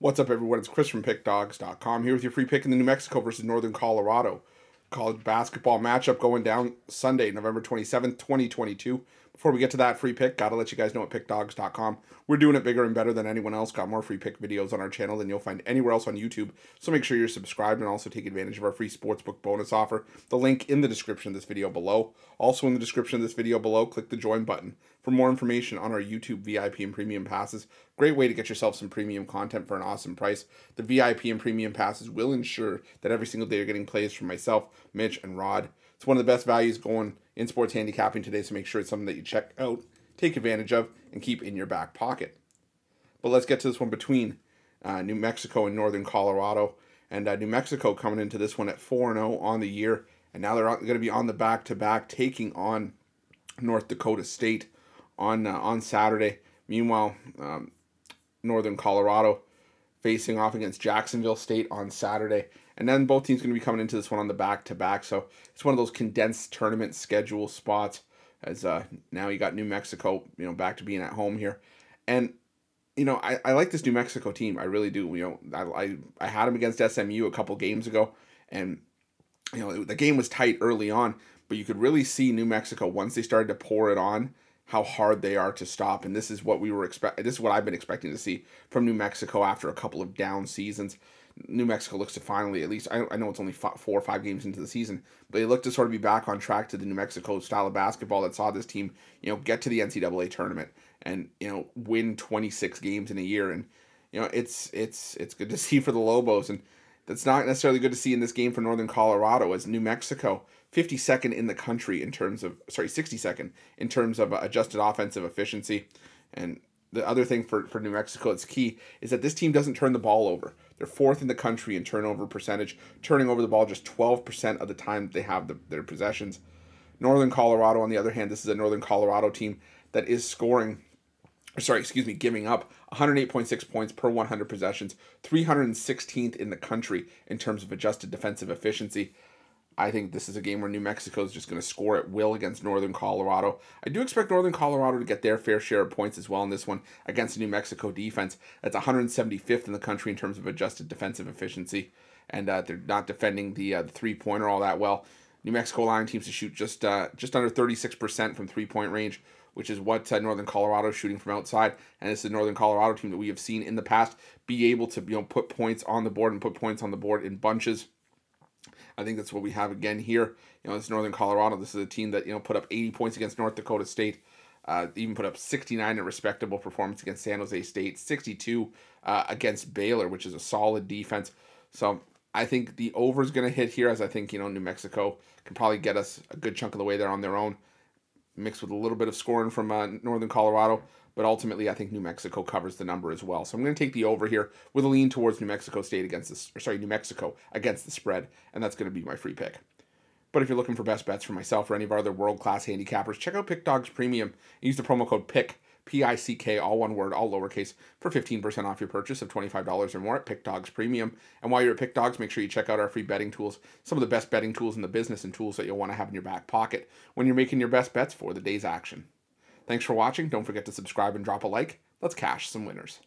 What's up, everyone? It's Chris from PickDawgz.com here with your free pick in the New Mexico versus Northern Colorado college basketball matchup going down Sunday, November 27th, 2022. Before we get to that free pick, gotta let you guys know at PickDawgz.com. We're doing it bigger and better than anyone else. Got more free pick videos on our channel than you'll find anywhere else on YouTube. So make sure you're subscribed and also take advantage of our free sportsbook bonus offer. The link in the description of this video below. Also in the description of this video below, click the join button for more information on our YouTube VIP and premium passes. Great way to get yourself some premium content for an awesome price. The VIP and premium passes will ensure that every single day you're getting plays from myself, Mitch, and Rod. It's one of the best values going in sports handicapping today, so make sure it's something that you check out, take advantage of, and keep in your back pocket. But let's get to this one between uh, New Mexico and Northern Colorado. And uh, New Mexico coming into this one at 4 0 on the year. And now they're going to be on the back to back, taking on North Dakota State on uh, on Saturday. Meanwhile, um, Northern Colorado facing off against Jacksonville State on Saturday. And then both teams going to be coming into this one on the back to back. So it's one of those condensed tournament schedule spots. As uh, now you got New Mexico, you know, back to being at home here, and you know I, I like this New Mexico team. I really do. You know, I I, I had them against SMU a couple games ago, and you know the game was tight early on, but you could really see New Mexico once they started to pour it on how hard they are to stop. And this is what we were expect. This is what I've been expecting to see from New Mexico after a couple of down seasons. New Mexico looks to finally, at least, I, I know it's only four or five games into the season, but they look to sort of be back on track to the New Mexico style of basketball that saw this team, you know, get to the NCAA tournament and you know win 26 games in a year. And you know, it's it's it's good to see for the Lobos, and that's not necessarily good to see in this game for Northern Colorado as New Mexico 52nd in the country in terms of sorry 62nd in terms of uh, adjusted offensive efficiency and the other thing for, for New Mexico it's key is that this team doesn't turn the ball over. They're fourth in the country in turnover percentage, turning over the ball just 12% of the time they have the, their possessions. Northern Colorado, on the other hand, this is a Northern Colorado team that is scoring, sorry, excuse me, giving up 108.6 points per 100 possessions, 316th in the country in terms of adjusted defensive efficiency. I think this is a game where New Mexico is just going to score at will against Northern Colorado. I do expect Northern Colorado to get their fair share of points as well in this one against the New Mexico defense. That's 175th in the country in terms of adjusted defensive efficiency, and uh, they're not defending the, uh, the three pointer all that well. New Mexico allowing teams to shoot just uh, just under 36% from three point range, which is what uh, Northern Colorado shooting from outside. And this is Northern Colorado team that we have seen in the past be able to you know put points on the board and put points on the board in bunches. I think that's what we have again here. You know, this Northern Colorado. This is a team that you know put up 80 points against North Dakota State. Uh, even put up 69 a respectable performance against San Jose State, 62 uh, against Baylor, which is a solid defense. So I think the over is going to hit here, as I think you know New Mexico can probably get us a good chunk of the way there on their own, mixed with a little bit of scoring from uh, Northern Colorado. But ultimately, I think New Mexico covers the number as well. So I'm going to take the over here with a lean towards New Mexico State against this, or sorry, New Mexico against the spread, and that's going to be my free pick. But if you're looking for best bets for myself or any of our other world class handicappers, check out Pick Dawgz Premium. Use the promo code PICK, P I C K, all one word, all lowercase, for 15% off your purchase of $25 or more at Pick Dawgz Premium. And while you're at Pick Dawgz, make sure you check out our free betting tools, some of the best betting tools in the business and tools that you'll want to have in your back pocket when you're making your best bets for the day's action. Thanks for watching. Don't forget to subscribe and drop a like. Let's cash some winners.